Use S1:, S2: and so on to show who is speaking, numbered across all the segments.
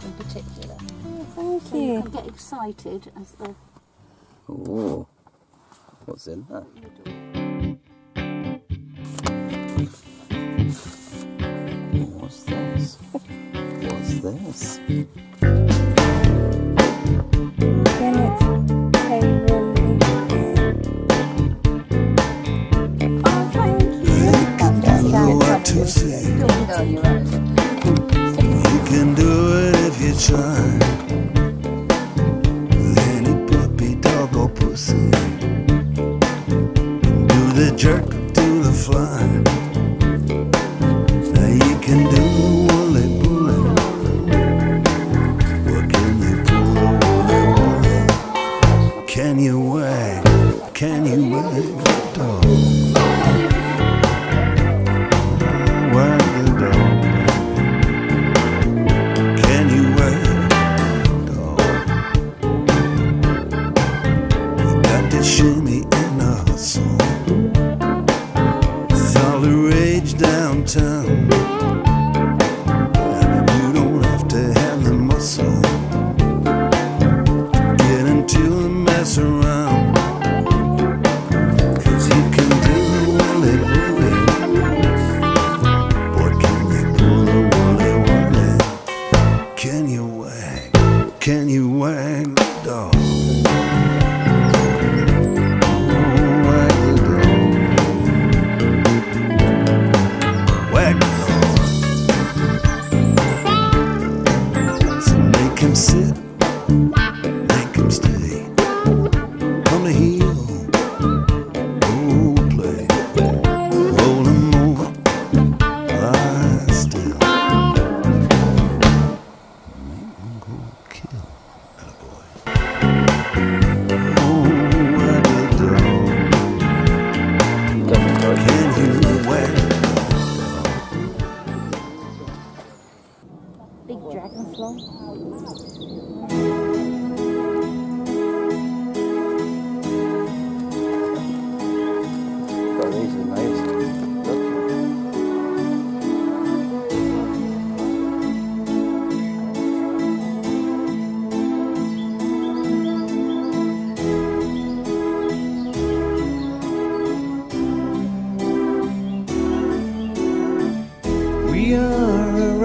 S1: Dan in particular.
S2: Oh, thank
S1: So you
S2: you.
S1: can get excited as the
S3: Oh, what's in that? What's this? What's this?
S2: You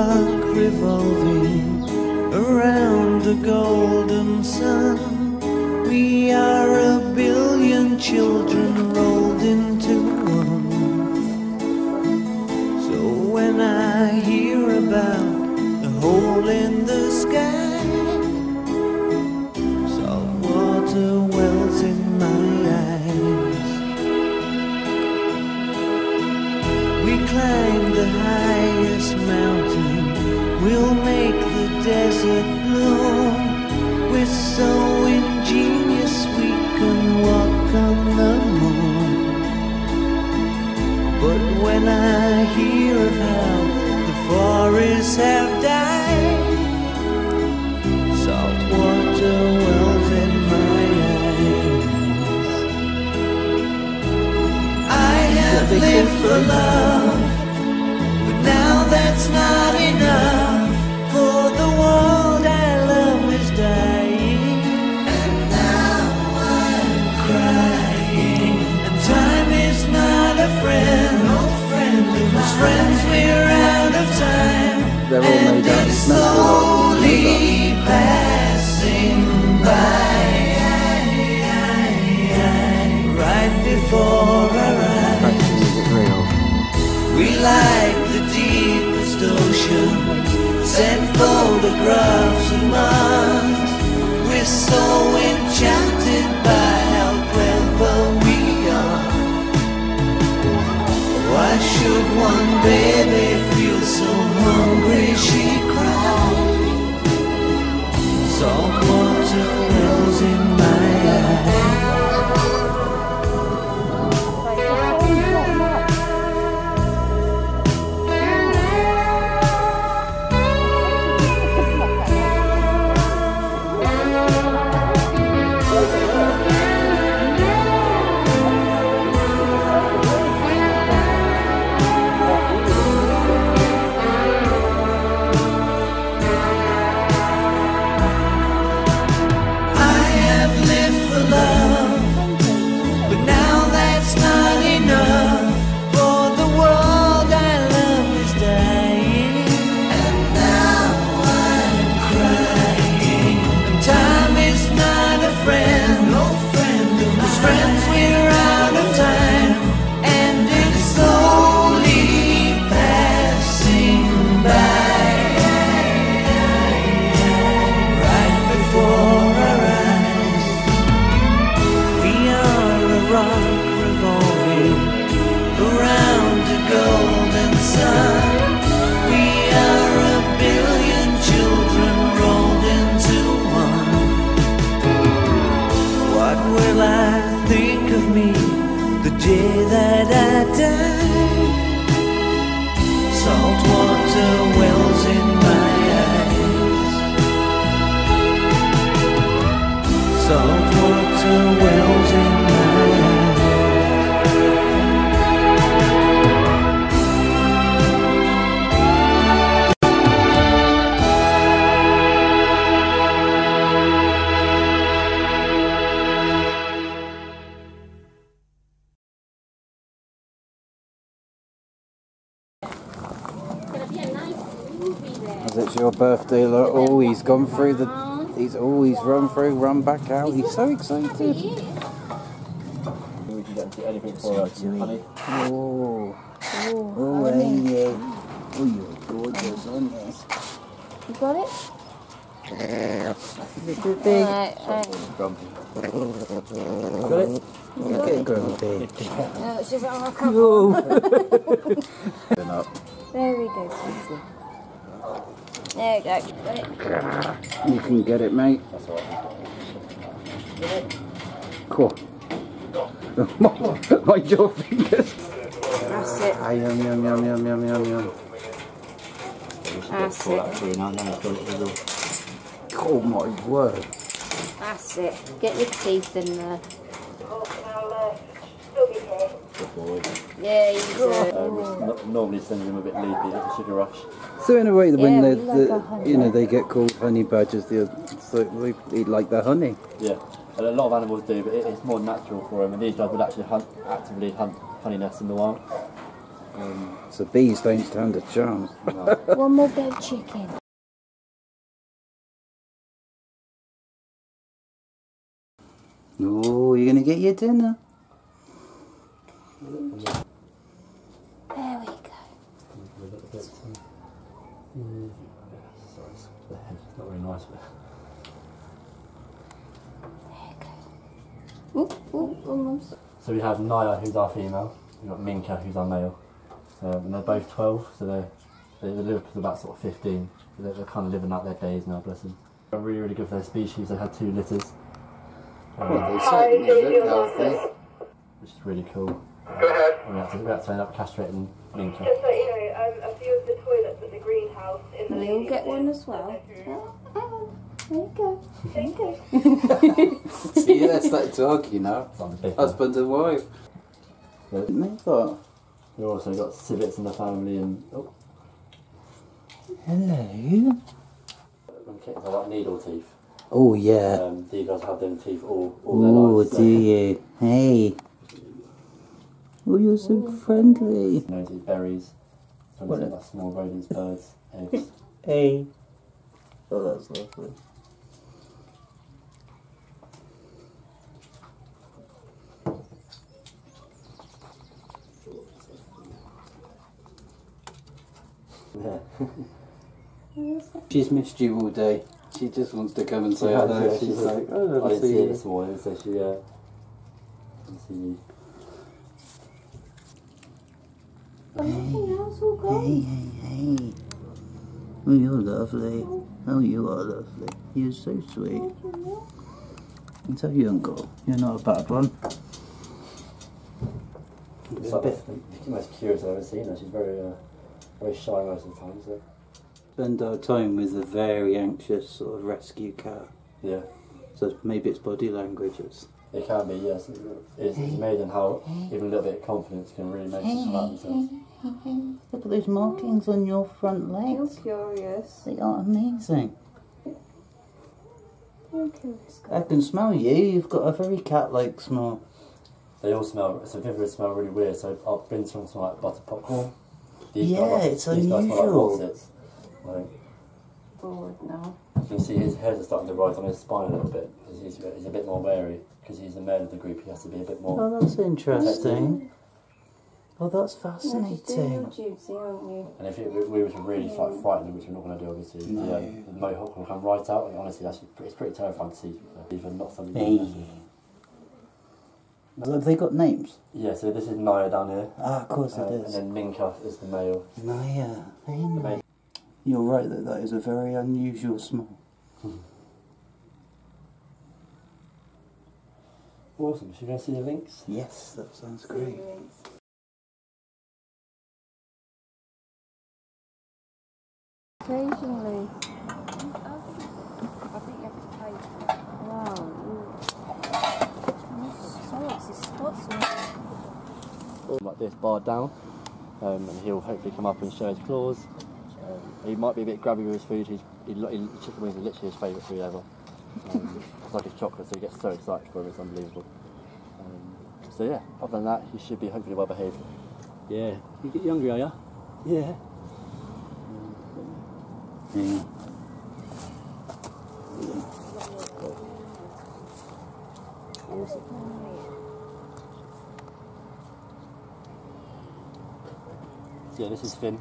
S4: rock revolving around the golden sun. We are a billion children We climb the highest mountain. We'll make the desert bloom. We're so ingenious we can walk on the moon. But when I hear of how the forests have died, have lived for love, but now that's not enough. For the world I love is dying, and now I'm crying. And time is not a friend, no friend mine. Friends, we're out of time,
S3: They're all made of
S4: it's
S3: cement.
S4: Like the deepest oceans, send photographs of Mars. We're so enchanted by how clever we are. Why should one baby feel so hungry she cried? Salt day that I die Salt water wells in my eyes.
S3: Salt water wells As it's your birthday, look. Oh, he's gone through the. He's oh, always run through, run back out. He's so excited.
S5: We can get into anything for us, honey.
S3: Oh, oh, oh hey, Oh, you're gorgeous, aren't you?
S1: You got it?
S3: Little big.
S1: Right, right.
S5: Grumpy.
S3: Look at Grumpy.
S1: No, it's just, oh, I can't.
S3: Been up.
S1: There we go, sweetie. There we go. Got it.
S3: You can get it, mate.
S5: That's all right.
S3: Cool. Mind your fingers.
S1: That's it.
S3: Ah, yum, yum, yum, yum, yum, yum, yum.
S1: That's it.
S5: that through now, now it's got it as well.
S3: Oh my word.
S1: That's it. Get your teeth in there.
S5: Good boy.
S1: Yeah, you do.
S5: Which normally sends them a bit leapy, it's a sugar rush.
S3: So in a way, when
S1: Yeah,
S3: they,
S1: we
S3: the,
S1: honey.
S3: you know, they get called honey badgers, they so they eat like the honey.
S5: Yeah, and a lot of animals do, but it, it's more natural for them. And these guys would actually hunt, actively hunt honey nests in the wild. Um,
S3: So bees don't stand a chance.
S5: no.
S1: One more bit of chicken.
S3: Oh, you're gonna get your dinner.
S1: There we go.
S5: Sorry, it's the head, it's not very nice. But
S1: Ooh, ooh, almost.
S5: So we have Naya, who's our female. We've got Minka, who's our male. Um, and they're both 12, so they're, they, they live to about sort of 15. So they're, they're kind of living out their days now, bless them. They're really, really good for their species. They had two litters, um,
S3: They certainly look healthy.
S5: which is really cool. And we had to, we had to end up castrating Minka.
S6: Just so you know, um, a few of the toilets at the greenhouse in the
S1: You'll get one as well. Oh, oh, there you go. There you go.
S3: See, they started talking now.
S5: It's on the big one.
S3: Husband and wife.
S5: Yeah.
S3: Didn't thought?
S5: We've also got civets in the family and oh,
S3: Hello.
S5: when kittens have like needle teeth.
S3: Oh yeah.
S5: Um, you guys have them teeth all, all their
S3: Oh,
S5: lives. so-
S3: do you? Hey. Oh, you're so friendly.
S5: Noses, berries,
S3: What
S5: some
S3: a-
S5: small rodents, birds, eggs.
S3: Hey. Oh, that's lovely.
S5: yeah.
S3: She's missed you all day. She just wants to come and say
S5: Yeah,
S3: hello.
S5: yeah,
S3: She's
S5: she's
S3: like,
S5: I
S3: oh,
S5: didn't
S3: see
S5: see
S3: you.
S5: this morning, so she uh, didn't see me.
S1: Anything else will go?
S3: Hey, hey, hey. Oh, you're lovely. Oh, you are lovely. You're so sweet. And so you, Uncle. You're not a bad one.
S5: It's like the, the most curious I've ever seen her. She's very, uh, very shy most of the time. So
S3: Spend our time with a very anxious sort of rescue cat.
S5: yeah,
S3: So maybe it's body languages.
S5: it can be. Yes, it's, it's amazing how even a little bit of confidence can really make them come out themselves.
S3: Look at those markings on your front
S1: You're
S3: legs.
S1: curious.
S3: They are amazing.
S1: You're curious.
S3: I can smell you. You've got a very cat-like smell.
S5: They all smell. So Vivid smell really weird. So I've been some smell like butter popcorn. These
S3: Yeah,
S5: guys,
S3: it's
S5: these guys smell
S3: unusual.
S5: like wotsits. Like,
S1: Forward now.
S5: you can see his hairs are starting to rise on his spine a little bit. 'cause He's, he's a bit more wary because he's the male of the group. He has to be a bit more.
S3: Oh, that's interesting. Oh, that's
S1: You're just doing your
S3: fascinating.
S1: duty, aren't you?
S5: And if it, we, we were to really like frighten him, which we're not going to do, obviously,
S3: No.
S5: the, um, the mohawk will come right out. And honestly, that's it's pretty terrifying to see. Even not something.
S3: Hey. Have they got names?
S5: Yeah. So this is Naya down here,
S3: Ah, of course
S5: uh,
S3: it
S5: and then Minka is the male.
S3: Naya. Hey, Naya. You're right though, that is a very unusual smell.
S5: Awesome. Should we go see the lynx?
S3: Yes, that sounds great.
S1: Spots.
S5: like this, barred down, um, and he'll hopefully come up and show his claws. Um, he might be a bit grabby with his food. He's, he, lo- he, chicken wings are literally his favourite food ever. Um, it's like his chocolate, so he gets so excited for him. It's unbelievable. Um, so yeah, other than that, he should be hopefully well behaved. Yeah, you get younger, are you? Yeah.
S3: Yeah.
S5: So yeah, this is Finn.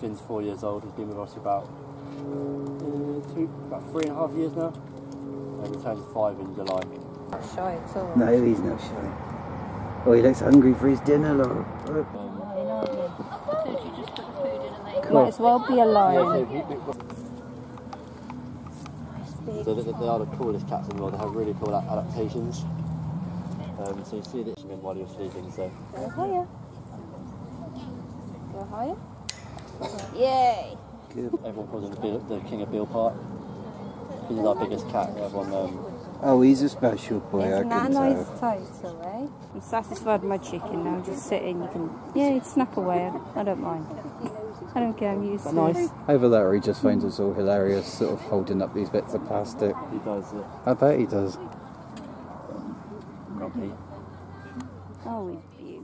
S5: Finn's four years old. He's been with us about uh, two, about three and a half years now. And he turns five in July.
S1: Shy at all.
S3: No, he's not shy. Oh, he looks hungry for his dinner, Laura. Look.
S1: Might as well be a
S5: Yeah,
S1: lion.
S5: so, they, they are the coolest cats in the world. They have really cool adaptations. Um, so you see the this while you're sleeping. So
S1: Go higher. Go higher. Yay!
S5: everyone calls him the, Bill, the king of Beale Park. He's our biggest cat. Everyone um,
S3: Oh, he's a special boy, I
S1: Isn't that a
S3: can
S1: nice
S3: tell.
S1: title, eh? I'm satisfied with my chicken now. Just sitting, you can, yeah, you snap away. I don't mind. I don't care. I'm used to
S5: nice.
S1: it.
S3: Either that or he just finds us all hilarious, sort of holding up these bits of plastic.
S5: he does
S3: I bet he does.
S5: grumpy.
S1: Oh, he's